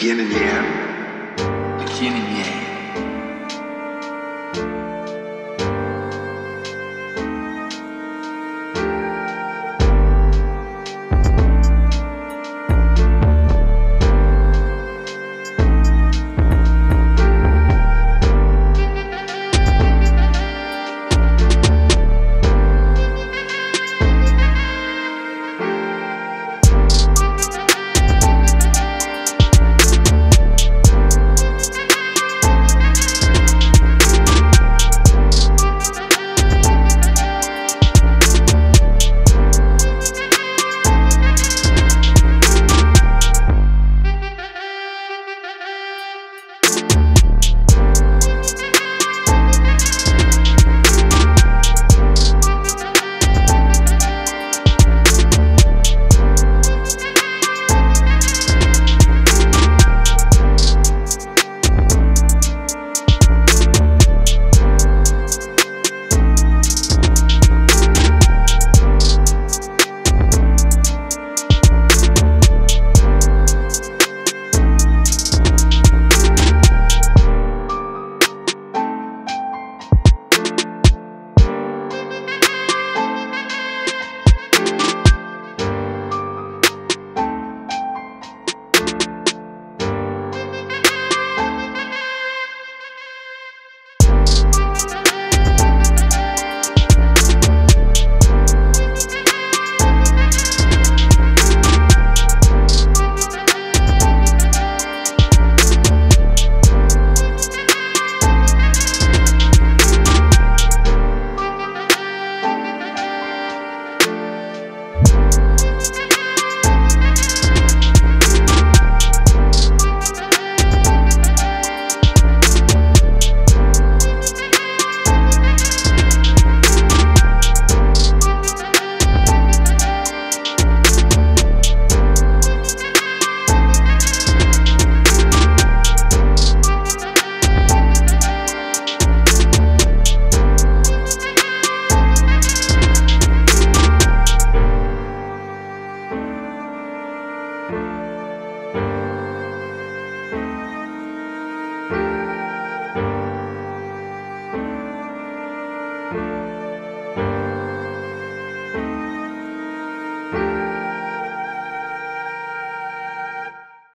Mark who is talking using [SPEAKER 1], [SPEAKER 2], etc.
[SPEAKER 1] yin and yang, end. yin and yang.